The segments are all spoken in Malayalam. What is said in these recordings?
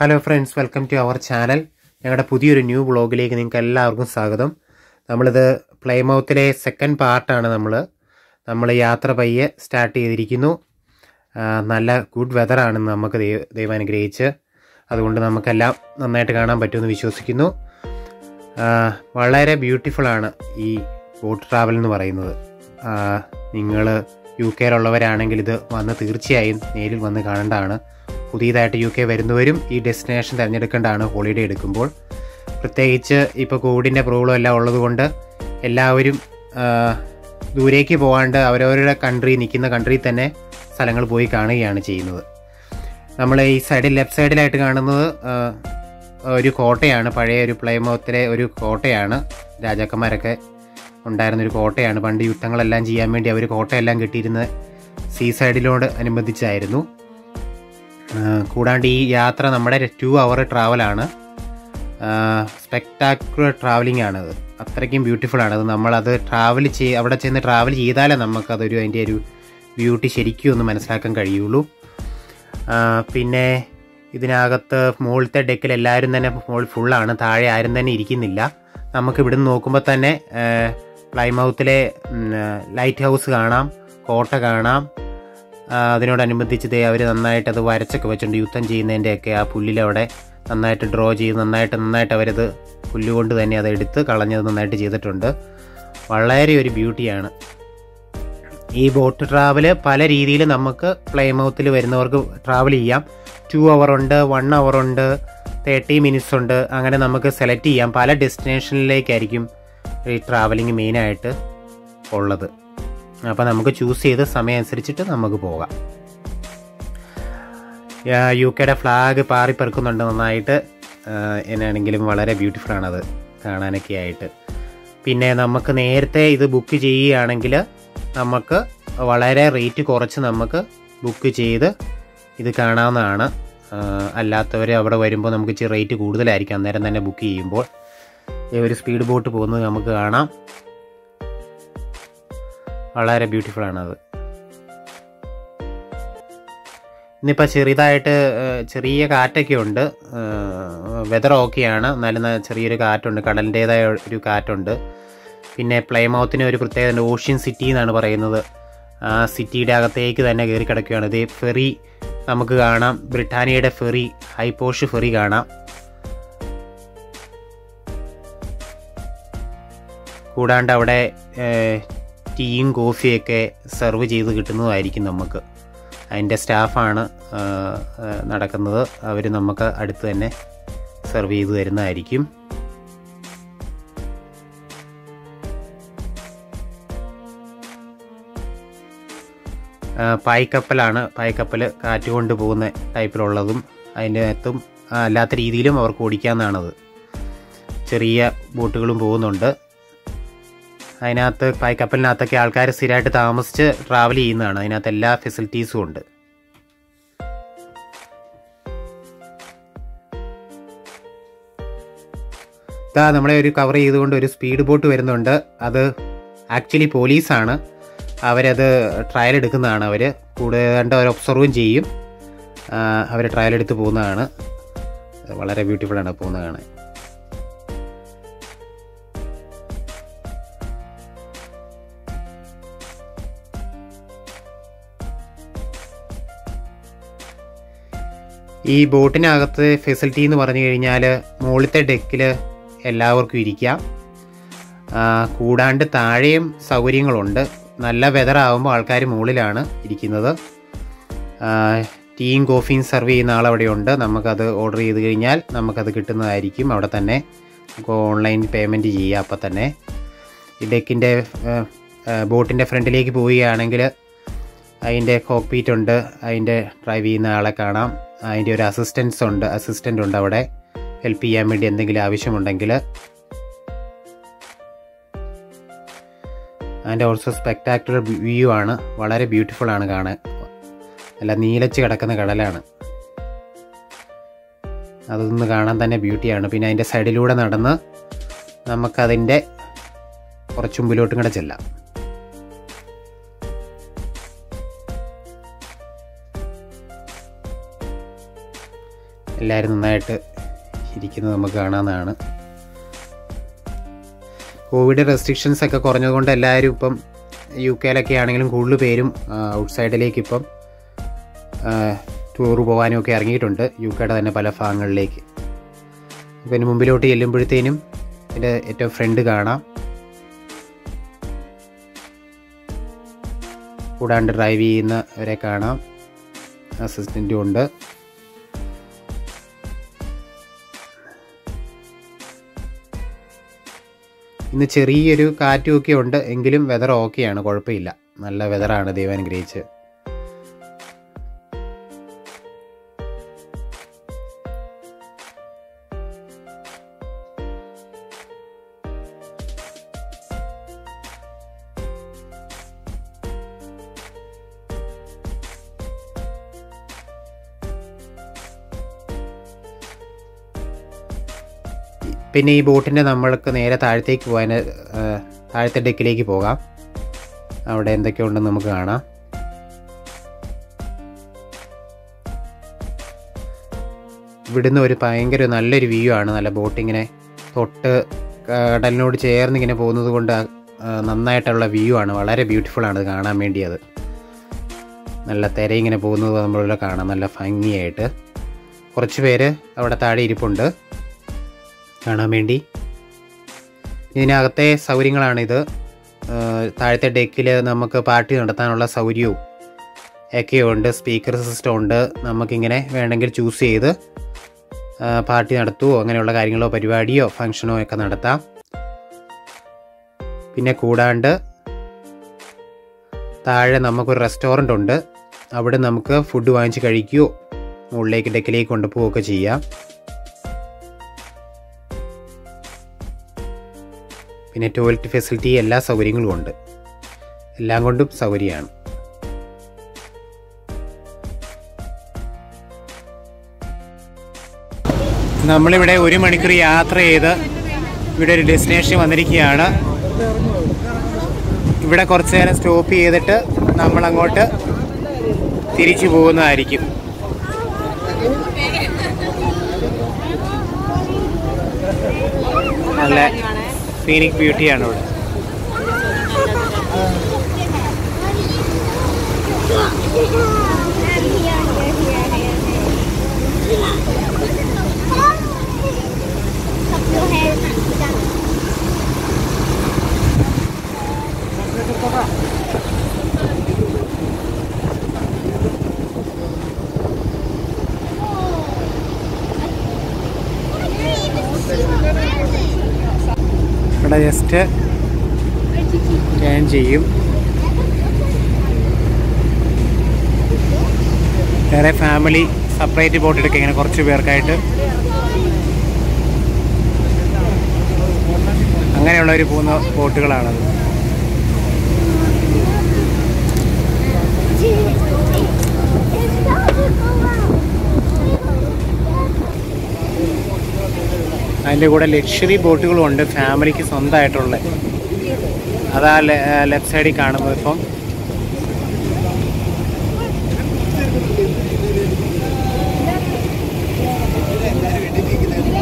Hello friends welcome to our channel ഞങ്ങളുടെ പുതിയൊരു ന്യൂ വ്ളോഗിലേക്ക് നിങ്ങൾക്ക് എല്ലാവർക്കും സ്വാഗതം. നമ്മളിത് പ്ലേമൗത്തിലെ സെക്കൻഡ് പാർട്ടാണ് നമ്മൾ നമ്മൾ യാത്ര പയ്യെ സ്റ്റാർട്ട് ചെയ്തിരിക്കുന്നു. നല്ല ഗുഡ് വെതറാണ് നമുക്ക് ദൈവം അനുഗ്രഹിച്ച്. അതുകൊണ്ട് നമുക്കെല്ലാം നന്നായിട്ട് കാണാൻ പറ്റുമെന്ന് വിശ്വസിക്കുന്നു. വളരെ ബ്യൂട്ടിഫുള്ളാണ് ഈ ബോട്ട് ട്രാവൽ എന്ന് പറയുന്നത്. നിങ്ങൾ യു കെയിലുള്ളവരാണെങ്കിൽ ഇത് വന്ന് തീർച്ചയായും നേരിൽ വന്ന് കാണേണ്ടതാണ്. പുതിയതായിട്ട് യു കെ വരുന്നവരും ഈ ഡെസ്റ്റിനേഷൻ തിരഞ്ഞെടുക്കേണ്ടതാണ് ഹോളിഡേ എടുക്കുമ്പോൾ. പ്രത്യേകിച്ച് ഇപ്പോൾ കോവിഡിന്റെ പ്രോബ്ലം എല്ലാം ഉള്ളതുകൊണ്ട് എല്ലാവരും ദൂരേക്ക് പോകാണ്ട് അവരവരുടെ കൺട്രി നിൽക്കുന്ന കൺട്രി തന്നെ സ്ഥലങ്ങൾ പോയി കാണുകയാണ് ചെയ്യുന്നത്. നമ്മൾ ഈ സൈഡിൽ ലെഫ്റ്റ് സൈഡിലായിട്ട് കാണുന്നത് ഒരു കോട്ടയാണ്. പഴയ ഒരു പ്ലേമോത്തിലെ ഒരു കോട്ടയാണ്. രാജാക്കന്മാരൊക്കെ ഉണ്ടായിരുന്ന ഒരു കോട്ടയാണ്. പണ്ട് യുദ്ധങ്ങളെല്ലാം ചെയ്യാൻ വേണ്ടി അവർ കോട്ടയെല്ലാം കെട്ടിയിരുന്ന സീ സൈഡിനോട് അനുബന്ധിച്ചായിരുന്നു. കൂടാണ്ട് ഈ യാത്ര നമ്മുടെ ടു അവർ ട്രാവലാണ് സ്പെക്ടാക്കുലർ ട്രാവലിംഗ് ആണത് അത്രയ്ക്കും ബ്യൂട്ടിഫുൾ അത് നമ്മളത് ട്രാവൽ ചെയ് അവിടെ ചെന്ന് ട്രാവൽ ചെയ്താലേ നമുക്കതൊരു അതിന്റെ ഒരു ബ്യൂട്ടി ശരിക്കും ഒന്ന് മനസ്സിലാക്കാൻ കഴിയുള്ളൂ. പിന്നെ ഇതിനകത്ത് മുകളിലത്തെ ഡെക്കിൽ എല്ലാവരും തന്നെ മുകളിൽ ഫുള്ളാണ് താഴെ ആരും തന്നെ ഇരിക്കുന്നില്ല. നമുക്ക് ഇവിടുന്ന് നോക്കുമ്പോൾ തന്നെ പ്ലൈമൗത്തിലെ ലൈറ്റ് ഹൗസ് കാണാം കോട്ട കാണാം അതിനോടനുബന്ധിച്ച് അവർ നന്നായിട്ട് അത് വരച്ചൊക്കെ വെച്ചിട്ടുണ്ട് യുദ്ധം ചെയ്യുന്നതിന്റെയൊക്കെ ആ പുല്ലിലവിടെ നന്നായിട്ട് ഡ്രോ ചെയ്ത് നന്നായിട്ട് നന്നായിട്ട് അവരത് പുല്ലുകൊണ്ട് തന്നെ അത് എടുത്ത് കളഞ്ഞത് നന്നായിട്ട് ചെയ്തിട്ടുണ്ട്. വളരെ ഒരു ബ്യൂട്ടിയാണ് ഈ ബോട്ട് ട്രാവൽ പല രീതിയിൽ നമുക്ക് പ്ലേമൗത്തിൽ വരുന്നവർക്ക് ട്രാവൽ ചെയ്യാം. ടു അവർ ഉണ്ട് വൺ അവർ ഉണ്ട് തേർട്ടി മിനിറ്റ്സ് ഉണ്ട്. അങ്ങനെ നമുക്ക് സെലക്ട് ചെയ്യാം. പല ഡെസ്റ്റിനേഷനിലേക്കായിരിക്കും ഈ ട്രാവലിംഗ് മെയിനായിട്ട് ഉള്ളത്. അപ്പോൾ നമുക്ക് ചൂസ് ചെയ്ത് സമയം അനുസരിച്ചിട്ട് നമുക്ക് പോകാം. യു കെയുടെ ഫ്ലാഗ് പാറിപ്പറക്കുന്നുണ്ട് നന്നായിട്ട്. എന്നാണെങ്കിലും വളരെ ബ്യൂട്ടിഫുൾ ആണത് കാണാനൊക്കെ ആയിട്ട്. പിന്നെ നമുക്ക് നേരത്തെ ഇത് ബുക്ക് ചെയ്യുകയാണെങ്കിൽ നമുക്ക് വളരെ റേറ്റ് കുറച്ച് നമുക്ക് ബുക്ക് ചെയ്ത് ഇത് കാണാവുന്നതാണ്. അല്ലാത്തവർ അവിടെ വരുമ്പോൾ നമുക്ക് റേറ്റ് കൂടുതലായിരിക്കും. അന്നേരം തന്നെ ബുക്ക് ചെയ്യുമ്പോൾ ഒരു സ്പീഡ് ബോട്ട് പോകുന്നത് നമുക്ക് കാണാം. വളരെ ബ്യൂട്ടിഫുൾ ആണത്. ഇന്നിപ്പോൾ ചെറിയതായിട്ട് ഏഹ്, ചെറിയ കാറ്റൊക്കെ ഉണ്ട്. വെതർ ഓക്കെയാണ് എന്നാലും ചെറിയൊരു കാറ്റുണ്ട്. കടലിന്റേതായ ഒരു കാറ്റുണ്ട്. പിന്നെ പ്ലേമൗത്തിന് ഒരു പ്രത്യേകത ഉണ്ട്. ഓഷ്യൻ സിറ്റി എന്നാണ് പറയുന്നത്. ആ സിറ്റിയുടെ അകത്തേക്ക് തന്നെ കയറി കിടക്കുകയാണ്. ഇതേ ഫെറി നമുക്ക് കാണാം. ബ്രിട്ടാനിയയുടെ ഫെറി ഹൈപോഷ് ഫെറി കാണാം. കൂടാണ്ട് അവിടെ ടീയും കോഫിയൊക്കെ സെർവ് ചെയ്ത് കിട്ടുന്നതായിരിക്കും നമുക്ക്. അതിന്റെ സ്റ്റാഫാണ് നടക്കുന്നത്. അവർ നമുക്ക് അടുത്ത് തന്നെ സെർവ് ചെയ്ത് തരുന്നതായിരിക്കും. പായ്ക്കപ്പലാണ്. പായ്ക്കപ്പൽ കാറ്റ് കൊണ്ട് പോകുന്ന ടൈപ്പിലുള്ളതും അതിന്റെ അകത്തും അല്ലാത്ത രീതിയിലും അവർക്ക് ഓടിക്കാവുന്നതാണത്. ചെറിയ ബോട്ടുകളും പോകുന്നുണ്ട്. അതിനകത്ത് പായ്ക്കപ്പലിനകത്തൊക്കെ ആൾക്കാർ സ്ഥിരമായിട്ട് താമസിച്ച് ട്രാവൽ ചെയ്യുന്നതാണ്. അതിനകത്ത് എല്ലാ ഫെസിലിറ്റീസും ഉണ്ട്. ഇതാ നമ്മളെ ഒരു കവർ ചെയ്തുകൊണ്ട് ഒരു സ്പീഡ് ബോട്ട് വരുന്നുണ്ട്. അത് ആക്ച്വലി പോലീസാണ് അവരത് ട്രയൽ എടുക്കുന്നതാണ് അവർ കൂടുതലാണ്ട് അവർ ഒബ്സർവും ചെയ്യും. അവർ ട്രയൽ എടുത്ത് പോകുന്നതാണ്. വളരെ ബ്യൂട്ടിഫുൾ ആണ് പോകുന്നത് കാണാൻ ഈ ബോട്ടിനകത്ത് ഫെസിലിറ്റി എന്ന് പറഞ്ഞു കഴിഞ്ഞാൽ മുകളിലത്തെ ഡെക്കിൽ എല്ലാവർക്കും ഇരിക്കാം. കൂടാണ്ട് താഴെയും സൗകര്യങ്ങളുണ്ട്. നല്ല വെതർ ആകുമ്പോൾ ആൾക്കാർ മുകളിലാണ് ഇരിക്കുന്നത്. ടീയും കോഫിയും സെർവ് ചെയ്യുന്ന ആളവിടെയുണ്ട് നമുക്കത് ഓർഡർ ചെയ്ത് കഴിഞ്ഞാൽ നമുക്കത് കിട്ടുന്നതായിരിക്കും. അവിടെ തന്നെ നമുക്ക് ഓൺലൈൻ പേയ്മെന്റ് ചെയ്യുക അപ്പം തന്നെ ഈ ഡെക്കിന്റെ ബോട്ടിന്റെ ഫ്രണ്ടിലേക്ക് പോവുകയാണെങ്കിൽ അതിന്റെ കോപ്പീറ്റ് ഉണ്ട്. അതിന്റെ ഡ്രൈവ് ചെയ്യുന്ന ആളെ കാണാം. അതിന്റെ ഒരു അസിസ്റ്റൻസ് ഉണ്ട് അസിസ്റ്റന്റ് ഉണ്ട് അവിടെ. ഹെൽപ്പ് ചെയ്യാൻ വേണ്ടി എന്തെങ്കിലും ആവശ്യമുണ്ടെങ്കിൽ. അതിന്റെ ഓൾസോ സ്പെക്ടാക്കുലർ വ്യൂ ആണ്. വളരെ ബ്യൂട്ടിഫുൾ ആണ് കാണാൻ. നല്ല നീലച്ച് കിടക്കുന്ന കടലാണ്. അതൊന്ന് കാണാൻ തന്നെ ബ്യൂട്ടിയാണ് പിന്നെ അതിന്റെ സൈഡിലൂടെ നടന്ന് നമുക്കതിന്റെ കുറച്ച് മുമ്പിലോട്ടും കൂടെ ചെല്ലാം. എല്ലാവരും നന്നായിട്ട് ഇരിക്കുന്നത് നമുക്ക് കാണാവുന്നതാണ്. കോവിഡ് റെസ്ട്രിക്ഷൻസ് ഒക്കെ കുറഞ്ഞതുകൊണ്ട് എല്ലാവരും ഇപ്പം യു കെയിലൊക്കെ ആണെങ്കിലും കൂടുതൽ പേരും ഔട്ട് സൈഡിലേക്ക് ഇപ്പം ടൂർ പോകാനും ഒക്കെ ഇറങ്ങിയിട്ടുണ്ട്. യു കെയുടെ തന്നെ പല ഭാഗങ്ങളിലേക്ക്. പിന്നെ മുമ്പിലോട്ട് ചെല്ലുമ്പോഴത്തേനും എന്റെ ഏറ്റവും ഫ്രണ്ട് കാണാം. കൂടാണ്ട് ഡ്രൈവ് ചെയ്യുന്നവരെ കാണാം. അസിസ്റ്റന്റും ഉണ്ട്. ഇന്ന് ചെറിയൊരു കാറ്റുമൊക്കെ ഉണ്ട് എങ്കിലും വെതർ ഓക്കെയാണ് കുഴപ്പമില്ല. നല്ല വെതറാണ് ദൈവം അനുഗ്രഹിച്ച് പിന്നെ ഈ ബോട്ടിന്റെ നമ്മൾക്ക് നേരെ താഴത്തേക്ക് പോകാൻ താഴത്തെ ഡെക്കിലേക്ക് പോകാം. അവിടെ എന്തൊക്കെ ഉണ്ടെന്ന് നമുക്ക് കാണാം. ഇവിടുന്ന് ഒരു ഭയങ്കര നല്ലൊരു വ്യൂ ആണ്. നല്ല ബോട്ടിങ്ങനെ തൊട്ട് കടലിനോട് ചേർന്ന് ഇങ്ങനെ പോകുന്നത് കൊണ്ട് നന്നായിട്ടുള്ള വ്യൂ ആണ്. വളരെ ബ്യൂട്ടിഫുൾ ആണ് കാണാൻ വേണ്ടി അത് നല്ല തിര ഇങ്ങനെ പോകുന്നത് നമ്മളിവിടെ കാണാം. നല്ല ഭംഗിയായിട്ട്. കുറച്ച് പേര് അവിടെ താഴെ ഇരിപ്പുണ്ട്. കാണാൻ വേണ്ടി ഇതിനകത്തെ സൗകര്യങ്ങളാണിത്. താഴത്തെ ഡെക്കിൽ നമുക്ക് പാർട്ടി നടത്താനുള്ള സൗകര്യവും ഒക്കെയുണ്ട്. സ്പീക്കർ സിസ്റ്റം ഉണ്ട്. നമുക്കിങ്ങനെ വേണമെങ്കിൽ ചൂസ് ചെയ്ത് പാർട്ടി നടത്തുവോ അങ്ങനെയുള്ള കാര്യങ്ങളോ പരിപാടിയോ ഫങ്ഷനോ ഒക്കെ നടത്താം. പിന്നെ കൂടാണ്ട് താഴെ നമുക്കൊരു റെസ്റ്റോറന്റ് ഉണ്ട്. അവിടെ നമുക്ക് ഫുഡ് വാങ്ങിച്ച് കഴിക്കുകയോ മുകളിലേക്ക് ഡെക്കിലേക്ക് കൊണ്ടുപോവുകയൊക്കെ ചെയ്യാം. പിന്നെ ടോയ്ലറ്റ് ഫെസിലിറ്റി എല്ലാ സൗകര്യങ്ങളും ഉണ്ട്. എല്ലാം കൊണ്ടും സൗകര്യമാണ്. നമ്മളിവിടെ ഒരു മണിക്കൂർ യാത്ര ചെയ്ത് ഇവിടെ ഒരു ഡെസ്റ്റിനേഷൻ വന്നിരിക്കുകയാണ്. ഇവിടെ കുറച്ച് നേരം സ്റ്റോപ്പ് ചെയ്തിട്ട് നമ്മളങ്ങോട്ട് തിരിച്ചു പോകുന്നതായിരിക്കും. നല്ല സീനിക് ബ്യൂട്ടിയാണ് ഇവിടെ ഇവിടെ ജസ്റ്റ് ടേൺ ചെയ്യും. വേറെ ഫാമിലി സെപ്പറേറ്റ് ബോട്ട് എടുക്കുക ഇങ്ങനെ കുറച്ച് പേർക്കായിട്ട്. അങ്ങനെയുള്ളവർ പോകുന്ന ബോട്ടുകളാണത് അതിന്റെ കൂടെ ലക്ഷറി ബോട്ടുകളും ഉണ്ട് ഫാമിലിക്ക് സ്വന്തമായിട്ടുള്ള. അതാ ലെഫ്റ്റ് സൈഡിൽ കാണുമ്പോൾ ഇപ്പം.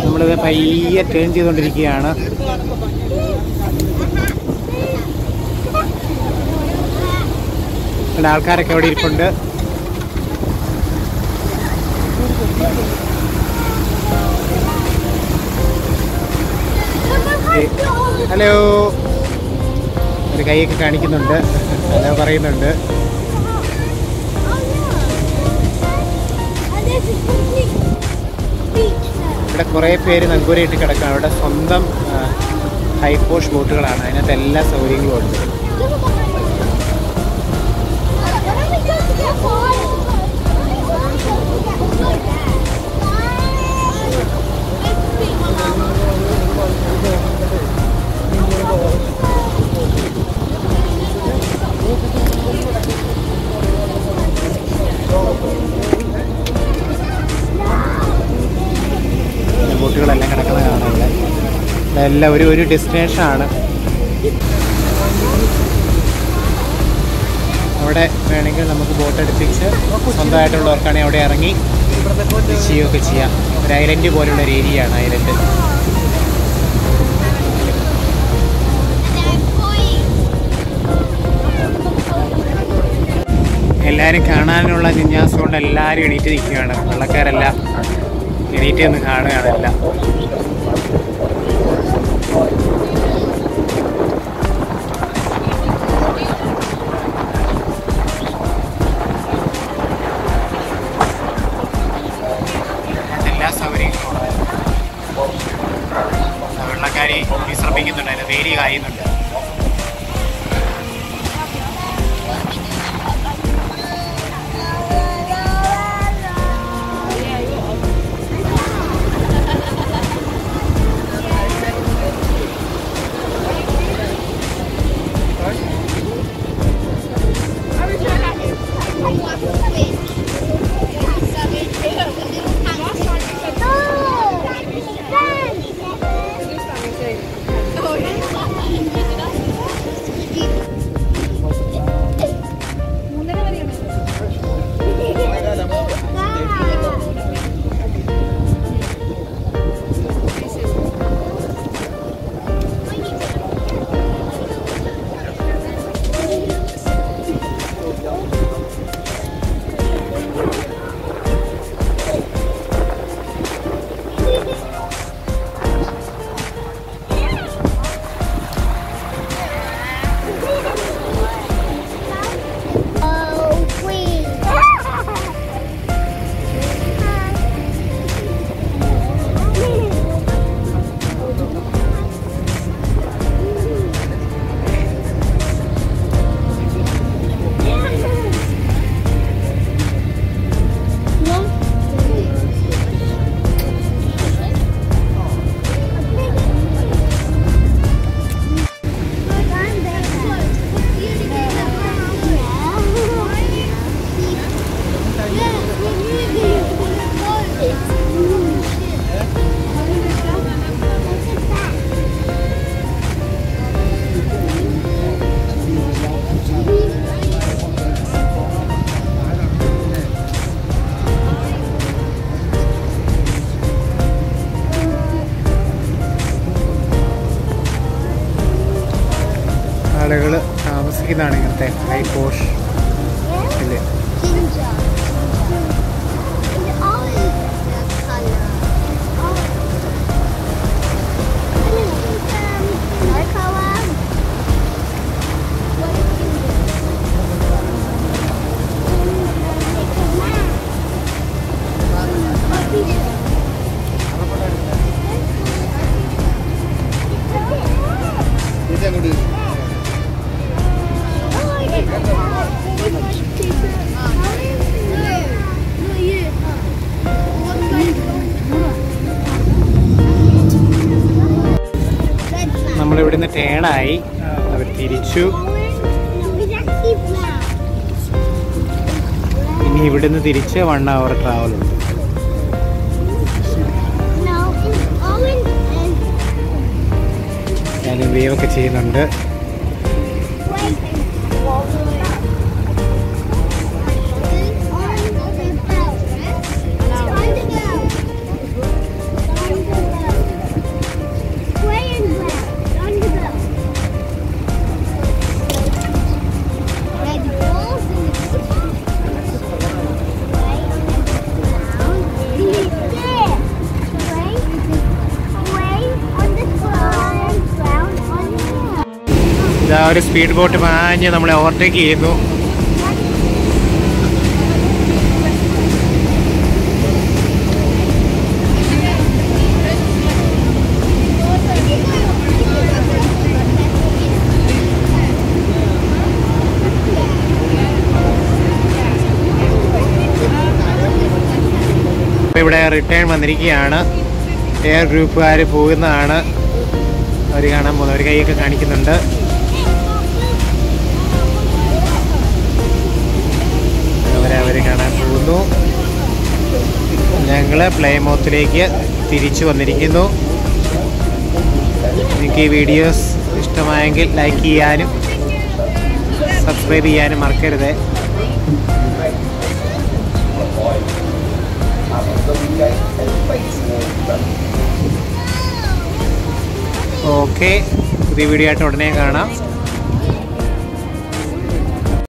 നമ്മളിത് പയ്യെ ടേൺ ചെയ്തുകൊണ്ടിരിക്കുകയാണ്. ആൾക്കാരൊക്കെ അവിടെ ഇരിപ്പുണ്ട്. ഹലോ ഒരു കൈയൊക്കെ കാണിക്കുന്നുണ്ട്. ഹലോ പറയുന്നുണ്ട്. ഇവിടെ കുറേ പേര് നങ്കൂരയിട്ട് കിടക്കുകയാണ് ഇവിടെ സ്വന്തം ഹൈപോഷ് ബോട്ടുകളാണ് അതിനകത്ത് എല്ലാ സൗകര്യങ്ങളും ഉണ്ട്. ഇതെല്ലാം ഒരു ഒരു ഡെസ്റ്റിനേഷൻ ആണ്. അവിടെ വേണമെങ്കിൽ നമുക്ക് ബോട്ട് എടുപ്പിച്ച് സ്വന്തമായിട്ടുള്ളവർക്കാണെങ്കിൽ അവിടെ ഇറങ്ങി ചെയ്യുകയൊക്കെ ചെയ്യാം. ഒരു ഐലൻഡ് പോലുള്ള ഒരു ഏരിയയാണ് ഐലൻഡ് എല്ലാവരും കാണാനുള്ള ജിന്യാസം കൊണ്ട് എല്ലാവരും എണീറ്റ് നിൽക്കുകയാണ്. വെള്ളക്കാരെല്ലാം. എണീറ്റ് നിന്ന് കാണുകയാണ് വിശ്രമിക്കുന്നുണ്ട് കഴിയുന്നുണ്ട് ഇവിടുന്ന് ടേണായി അവർ തിരിച്ചു. ഇനി ഇവിടുന്ന് തിരിച്ച് വൺ അവർ ട്രാവൽ ഉണ്ട്. ഞാനും വേവൊക്കെ ചെയ്യുന്നുണ്ട്. ഒരു സ്പീഡ് ബോട്ട് മാഞ്ഞ് നമ്മളെ ഓവർടേക്ക് ചെയ്യുന്നു ഇവിടെ റിട്ടേൺ വന്നിരിക്കുകയാണ്. എയർ ഗ്രൂപ്പുകാർ പോകുന്നതാണ്. അവർ കാണാൻ പോകുന്നത്. അവർ കൈയൊക്കെ കാണിക്കുന്നുണ്ട്. ഞങ്ങൾ പ്ലേമോത്തിലേക്ക് തിരിച്ചു വന്നിരിക്കുന്നു. നിങ്ങൾക്ക് ഈ വീഡിയോസ് ഇഷ്ടമായെങ്കിൽ ലൈക്ക് ചെയ്യാനും സബ്സ്ക്രൈബ് ചെയ്യാനും മറക്കരുത്. ഓക്കെ പുതിയ വീഡിയോ ആയിട്ട് ഉടനെ കാണാം.